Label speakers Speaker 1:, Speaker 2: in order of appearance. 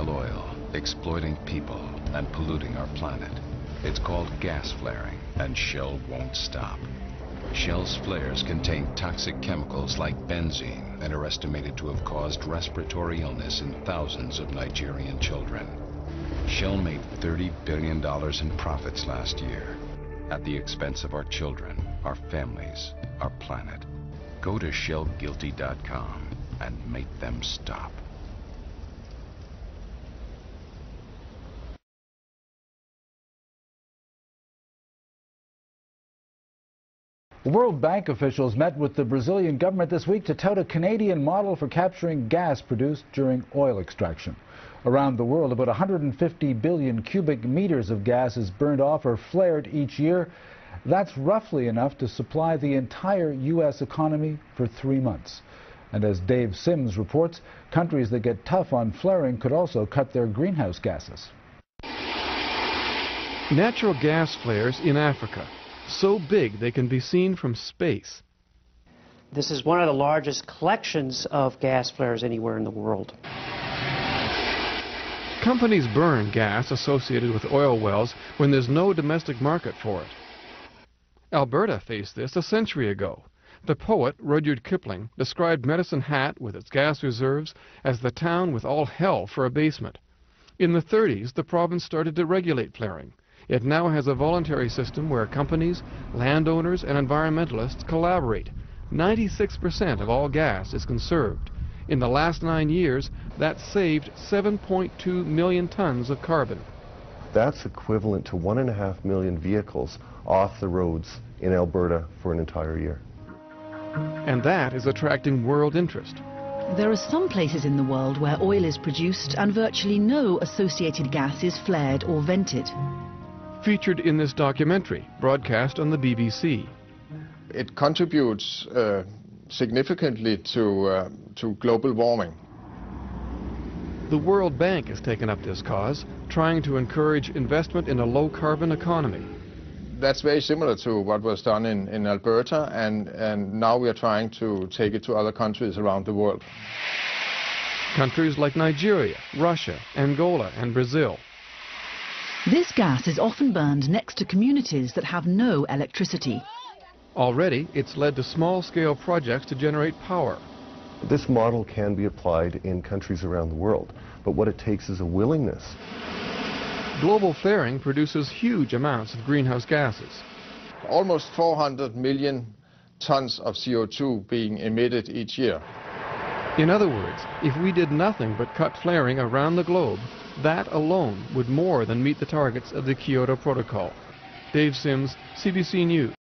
Speaker 1: Shell oil, exploiting people and polluting our planet. It's called gas flaring, and Shell won't stop. Shell's flares contain toxic chemicals like benzene and are estimated to have caused respiratory illness in thousands of Nigerian children. Shell made $30 billion in profits last year at the expense of our children, our families, our planet. Go to shellguilty.com and make them stop.
Speaker 2: World Bank officials met with the Brazilian government this week to tout a Canadian model for capturing gas produced during oil extraction. Around the world, about 150 billion cubic meters of gas is burned off or flared each year. That's roughly enough to supply the entire U.S. economy for three months. And as Dave Sims reports, countries that get tough on flaring could also cut their greenhouse gases.
Speaker 3: Natural gas flares in Africa so big they can be seen from space.
Speaker 4: This is one of the largest collections of gas flares anywhere in the world.
Speaker 3: Companies burn gas associated with oil wells when there's no domestic market for it. Alberta faced this a century ago. The poet Rudyard Kipling described Medicine Hat with its gas reserves as the town with all hell for a basement. In the 30s, the province started to regulate flaring. It now has a voluntary system where companies, landowners, and environmentalists collaborate. 96% of all gas is conserved. In the last nine years, that saved 7.2 million tons of carbon.
Speaker 5: That's equivalent to one and a half million vehicles off the roads in Alberta for an entire year.
Speaker 3: And that is attracting world interest.
Speaker 6: There are some places in the world where oil is produced and virtually no associated gas is flared or vented
Speaker 3: featured in this documentary, broadcast on the BBC.
Speaker 7: It contributes uh, significantly to, uh, to global warming.
Speaker 3: The World Bank has taken up this cause, trying to encourage investment in a low-carbon economy.
Speaker 7: That's very similar to what was done in, in Alberta, and, and now we are trying to take it to other countries around the world.
Speaker 3: Countries like Nigeria, Russia, Angola, and Brazil
Speaker 6: this gas is often burned next to communities that have no electricity.
Speaker 3: Already, it's led to small-scale projects to generate power.
Speaker 5: This model can be applied in countries around the world, but what it takes is a willingness.
Speaker 3: Global flaring produces huge amounts of greenhouse gases.
Speaker 7: Almost 400 million tons of CO2 being emitted each year.
Speaker 3: In other words, if we did nothing but cut flaring around the globe, that alone would more than meet the targets of the Kyoto Protocol. Dave Sims, CBC News.